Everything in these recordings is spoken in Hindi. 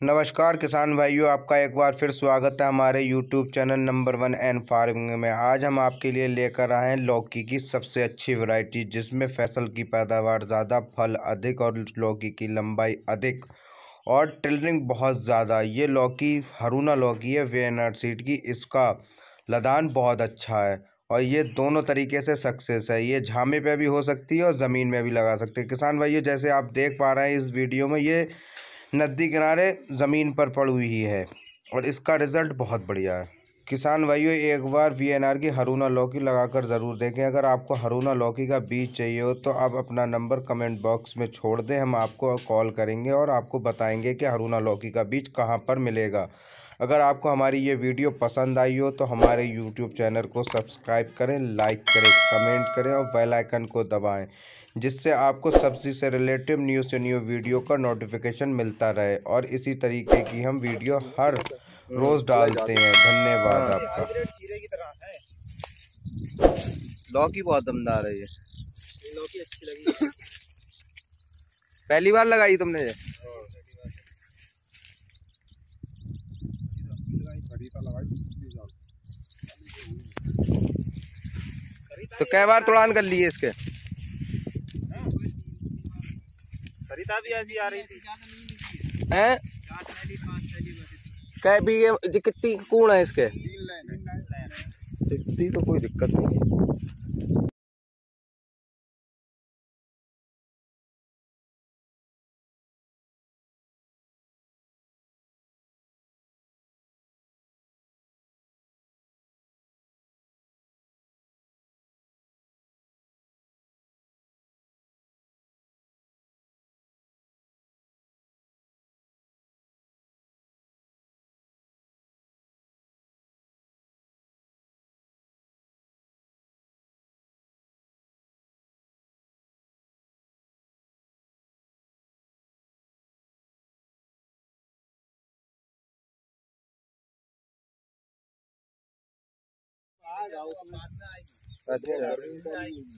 नमस्कार किसान भाइयों, आपका एक बार फिर स्वागत है हमारे YouTube channel number one and farming में। आज हम आपके लिए लेकर आए हैं लौकी की सबसे अच्छी वैरायटी जिसमें फ़सल की पैदावार ज़्यादा, फल अधिक और लौकी की लंबाई अधिक और टिलरिंग बहुत ज़्यादा। ये लौकी, हरूना लौकी है वे एन सीड की, इसका लदान बहुत अच्छा है और ये दोनों तरीके से सक्सेस है। ये झामे पे भी हो सकती है और ज़मीन में भी लगा सकते हैं। किसान भाइयों, जैसे आप देख पा रहे हैं इस वीडियो में, ये नदी किनारे ज़मीन पर पड़ी हुई है और इसका रिज़ल्ट बहुत बढ़िया है। किसान भाइयों, एक बार वी एन आर की हरूना लौकी लगाकर ज़रूर देखें। अगर आपको हरूना लौकी का बीज चाहिए हो तो आप अपना नंबर कमेंट बॉक्स में छोड़ दें। हम आपको कॉल करेंगे और आपको बताएँगे कि हरूना लौकी का बीज कहाँ पर मिलेगा। अगर आपको हमारी ये वीडियो पसंद आई हो तो हमारे यूट्यूब चैनल को सब्सक्राइब करें, लाइक करें, कमेंट करें और बेल आइकन को दबाएँ, जिससे आपको सब्ज़ी से रिलेटिव न्यू से न्यू वीडियो का नोटिफिकेशन मिलता रहे। और इसी तरीके की हम वीडियो हर रोज़ डालते हैं धन्यवाद आपका। लौकी बहुत दमदार है ये। लौकी अच्छी लगी। पहली बार लगाई तुमने? ये तो कई बार तुड़ान कर लिए इसके। सरिता भी ऐसी आ रही थी। हैं? कै ये कितनी कूण है इसके? तो कोई दिक्कत नहीं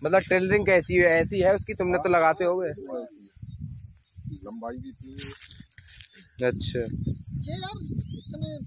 मतलब टेलरिंग कैसी है? ऐसी है उसकी? तुमने तो लगाते हो गए लंबाई भी थी अच्छा। ये यार इस समय